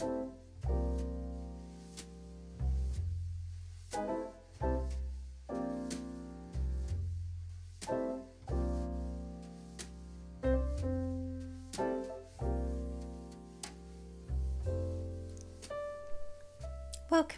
Welcome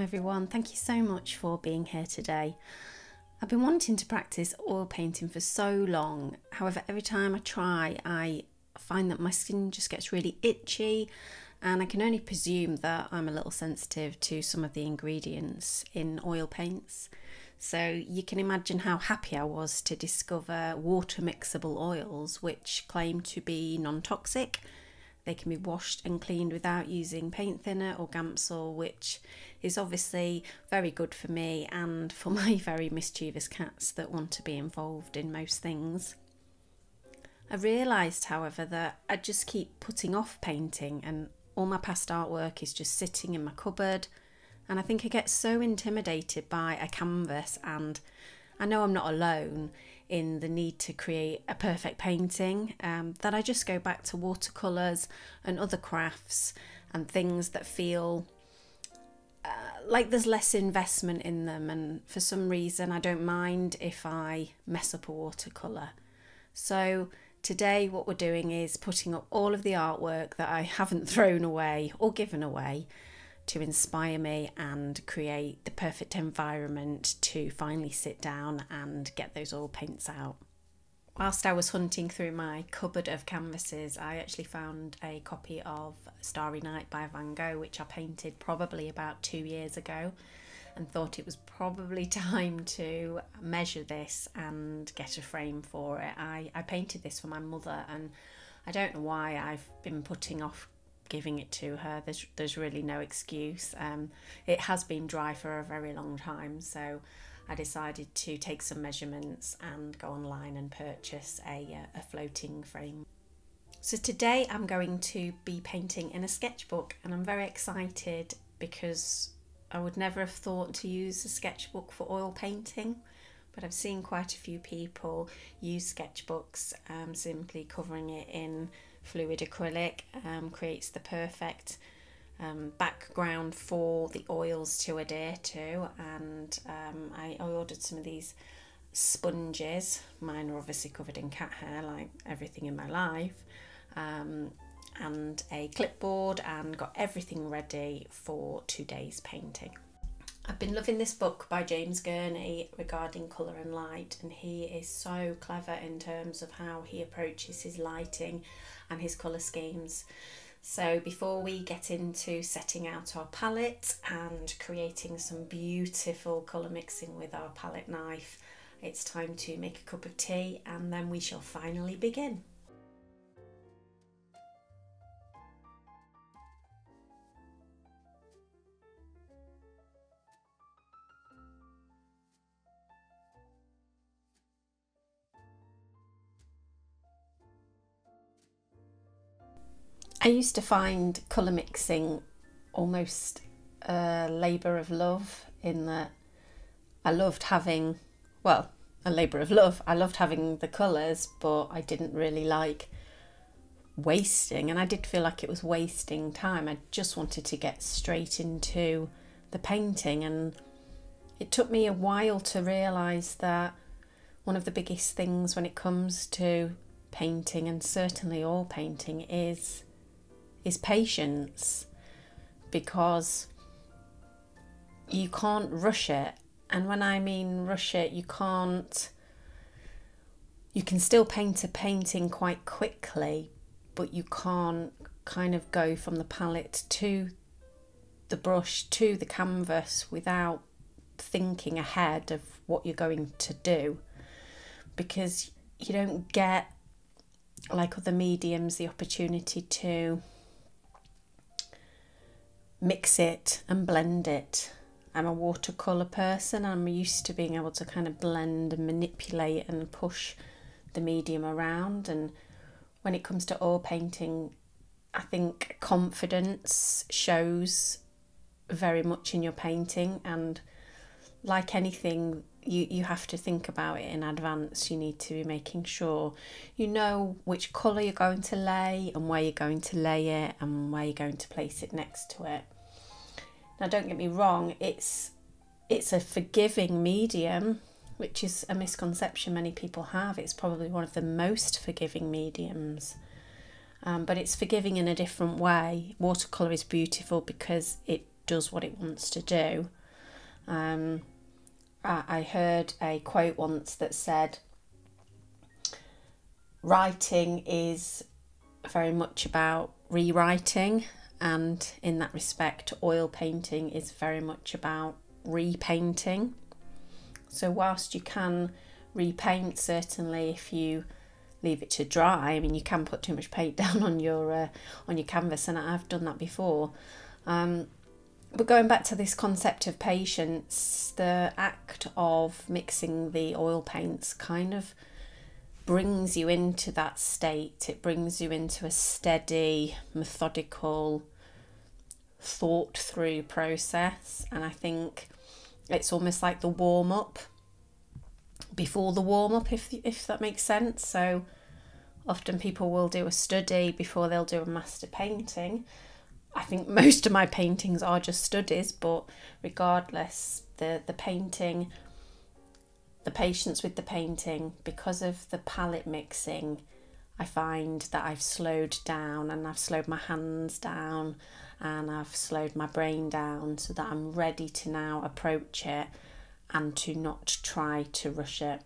everyone, thank you so much for being here today. I've been wanting to practice oil painting for so long, however, every time I try, I find that my skin just gets really itchy, and I can only presume that I'm a little sensitive to some of the ingredients in oil paints. So you can imagine how happy I was to discover water mixable oils which claim to be non toxic they can be washed and cleaned without using paint thinner or Gamsol, which is obviously very good for me and for my very mischievous cats that want to be involved in most things. I realised, however, that I just keep putting off painting and all my past artwork is just sitting in my cupboard. And I think I get so intimidated by a canvas, and I know I'm not alone in the need to create a perfect painting, um, that I just go back to watercolours and other crafts and things that feel uh, like there's less investment in them. And for some reason, I don't mind if I mess up a watercolour. So today, what we're doing is putting up all of the artwork that I haven't thrown away or given away to inspire me and create the perfect environment to finally sit down and get those oil paints out. Whilst I was hunting through my cupboard of canvases, I actually found a copy of Starry Night by Van Gogh, which I painted probably about two years ago, and thought it was probably time to measure this and get a frame for it. I, I painted this for my mother, and I don't know why I've been putting off giving it to her. There's there's really no excuse. Um, it has been dry for a very long time, so I decided to take some measurements and go online and purchase a uh, a floating frame. So today I'm going to be painting in a sketchbook, and I'm very excited because I would never have thought to use a sketchbook for oil painting. But I've seen quite a few people use sketchbooks, um, simply covering it in fluid acrylic um, creates the perfect um, background for the oils to adhere to and um, I, I ordered some of these sponges mine are obviously covered in cat hair like everything in my life um, and a clipboard and got everything ready for today's painting I've been loving this book by James Gurney regarding colour and light, and he is so clever in terms of how he approaches his lighting and his colour schemes. So, before we get into setting out our palette and creating some beautiful colour mixing with our palette knife, it's time to make a cup of tea and then we shall finally begin. I used to find colour mixing almost a labour of love in that I loved having, well, a labour of love. I loved having the colours, but I didn't really like wasting, and I did feel like it was wasting time. I just wanted to get straight into the painting, and it took me a while to realise that one of the biggest things when it comes to painting, and certainly all painting, is is patience because you can't rush it. And when I mean rush it, you can't, you can still paint a painting quite quickly, but you can't kind of go from the palette to the brush to the canvas without thinking ahead of what you're going to do because you don't get like other mediums the opportunity to mix it and blend it. I'm a watercolour person. I'm used to being able to kind of blend and manipulate and push the medium around. And when it comes to oil painting, I think confidence shows very much in your painting. And like anything, you, you have to think about it in advance. You need to be making sure you know which colour you're going to lay and where you're going to lay it and where you're going to place it next to it. Now don't get me wrong, it's it's a forgiving medium, which is a misconception many people have. It's probably one of the most forgiving mediums. Um, but it's forgiving in a different way. Watercolour is beautiful because it does what it wants to do. Um, I heard a quote once that said, Writing is very much about rewriting, and in that respect, oil painting is very much about repainting. So, whilst you can repaint, certainly if you leave it to dry, I mean, you can put too much paint down on your uh, on your canvas, and I've done that before. Um, but going back to this concept of patience, the act of mixing the oil paints kind of brings you into that state. It brings you into a steady, methodical, thought through process. And I think it's almost like the warm up before the warm up, if, if that makes sense. So often people will do a study before they'll do a master painting I think most of my paintings are just studies, but regardless, the, the painting, the patience with the painting, because of the palette mixing, I find that I've slowed down and I've slowed my hands down and I've slowed my brain down so that I'm ready to now approach it and to not try to rush it.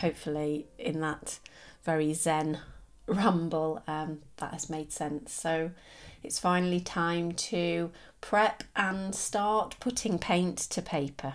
Hopefully, in that very zen ramble, um, that has made sense. So, it's finally time to prep and start putting paint to paper.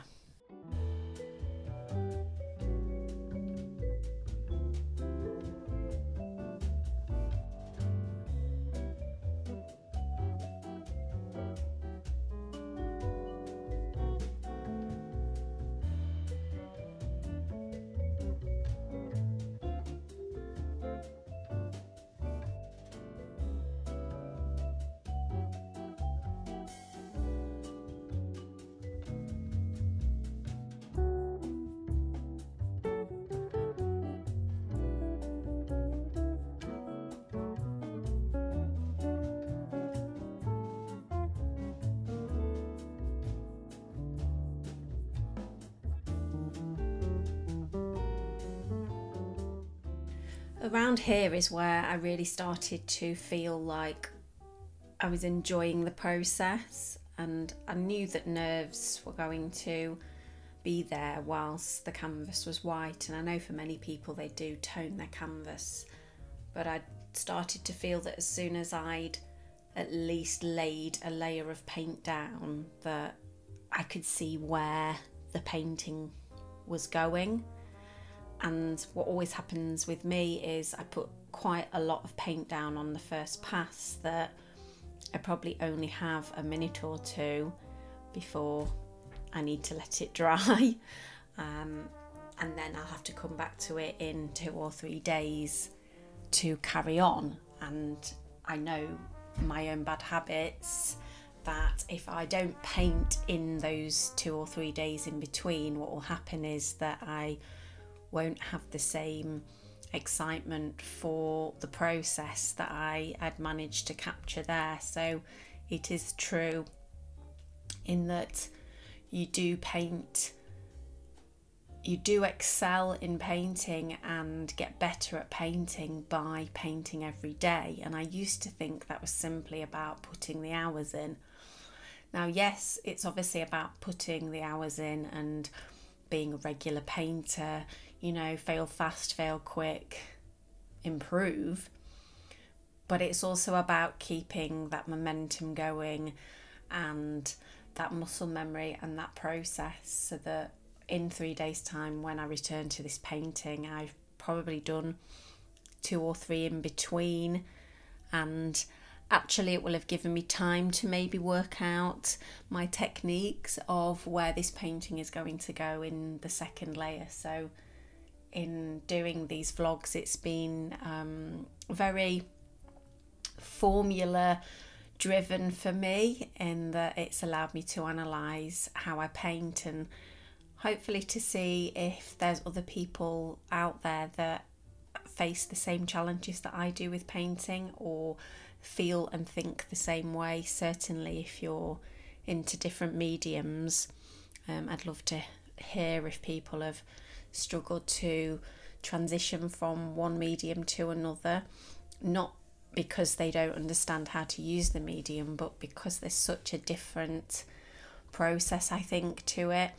Around here is where I really started to feel like I was enjoying the process and I knew that nerves were going to be there whilst the canvas was white and I know for many people they do tone their canvas but I started to feel that as soon as I'd at least laid a layer of paint down that I could see where the painting was going and what always happens with me is I put quite a lot of paint down on the first pass that I probably only have a minute or two before I need to let it dry. Um, and then I'll have to come back to it in two or three days to carry on. And I know my own bad habits that if I don't paint in those two or three days in between, what will happen is that I won't have the same excitement for the process that I had managed to capture there. So it is true in that you do paint, you do excel in painting and get better at painting by painting every day. And I used to think that was simply about putting the hours in. Now, yes, it's obviously about putting the hours in and being a regular painter you know, fail fast, fail quick, improve. But it's also about keeping that momentum going and that muscle memory and that process so that in three days' time, when I return to this painting, I've probably done two or three in between, and actually, it will have given me time to maybe work out my techniques of where this painting is going to go in the second layer. So, in doing these vlogs, it's been um, very formula driven for me in that it's allowed me to analyze how I paint and hopefully to see if there's other people out there that face the same challenges that I do with painting or feel and think the same way. Certainly, if you're into different mediums, um, I'd love to hear if people have struggled to transition from one medium to another, not because they don't understand how to use the medium, but because there's such a different process, I think, to it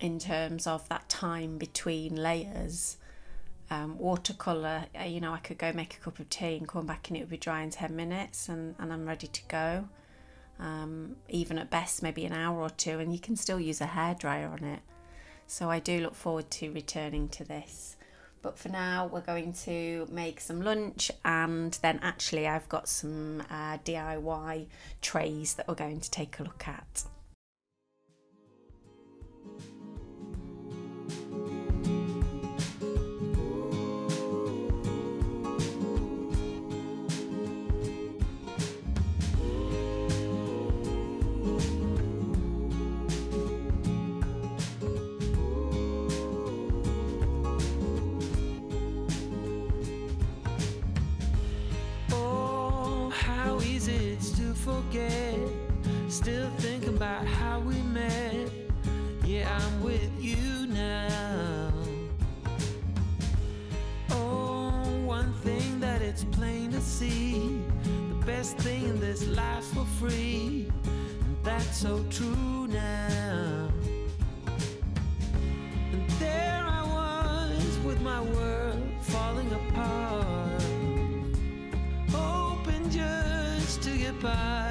in terms of that time between layers. Um, watercolour, uh, you know, I could go make a cup of tea and come back and it would be dry in 10 minutes and, and I'm ready to go. Um, even at best, maybe an hour or two, and you can still use a hairdryer on it. So I do look forward to returning to this. But for now, we're going to make some lunch, and then actually, I've got some uh, DIY trays that we're going to take a look at. About how we met. Yeah, I'm with you now. Oh, one thing that it's plain to see. The best thing in this life's for free. And that's so true now. And there I was with my world falling apart. Hoping just to get by.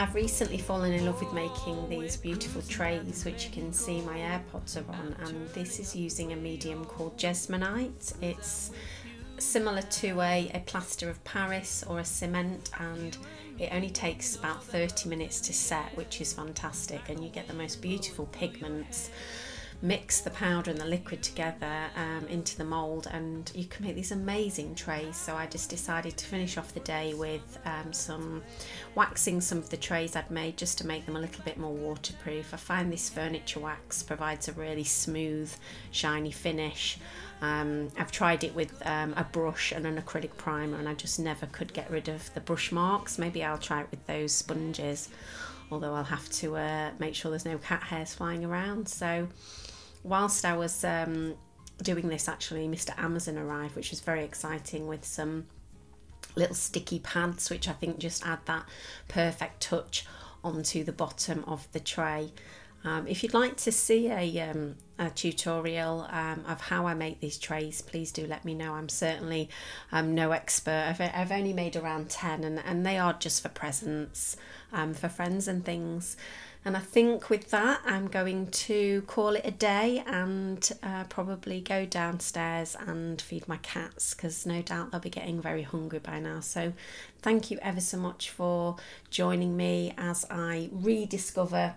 I've recently fallen in love with making these beautiful trays, which you can see my AirPods are on, and this is using a medium called Jesmonite. It's similar to a, a plaster of Paris or a cement, and it only takes about 30 minutes to set, which is fantastic, and you get the most beautiful pigments mix the powder and the liquid together um, into the mold and you can make these amazing trays. So I just decided to finish off the day with um, some waxing some of the trays I'd made just to make them a little bit more waterproof. I find this furniture wax provides a really smooth shiny finish. Um, I've tried it with um, a brush and an acrylic primer and I just never could get rid of the brush marks. Maybe I'll try it with those sponges although I'll have to uh, make sure there's no cat hairs flying around. So whilst I was um, doing this, actually, Mr. Amazon arrived, which was very exciting with some little sticky pads, which I think just add that perfect touch onto the bottom of the tray. Um, if you'd like to see a, um, a tutorial um, of how I make these trays, please do let me know. I'm certainly um, no expert. I've, I've only made around 10 and, and they are just for presents, um, for friends and things. And I think with that, I'm going to call it a day and uh, probably go downstairs and feed my cats because no doubt they'll be getting very hungry by now. So, thank you ever so much for joining me as I rediscover